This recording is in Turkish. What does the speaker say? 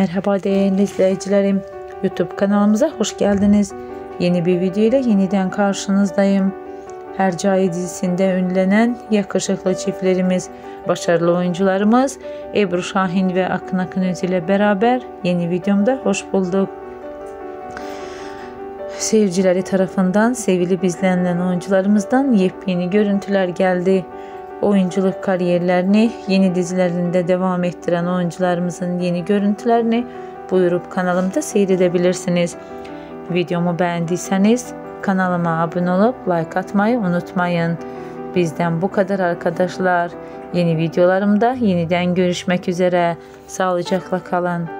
Merhaba değerli izleyicilerim. YouTube kanalımıza hoş geldiniz. Yeni bir video ile yeniden karşınızdayım. Hercai dizisinde ünlenen yakışıklı çiftlerimiz, başarılı oyuncularımız Ebru Şahin ve Akın Akınöz ile beraber yeni videomda hoş bulduk. Seyircileri tarafından sevilip izlenilen oyuncularımızdan yepyeni görüntüler geldi. Oyunculuk kariyerlerini yeni dizilerinde devam ettiren oyuncularımızın yeni görüntülerini buyurup kanalımda seyredebilirsiniz. Videomu beğendiyseniz kanalıma abone olup like atmayı unutmayın. Bizden bu kadar arkadaşlar. Yeni videolarımda yeniden görüşmek üzere. Sağlıcakla kalın.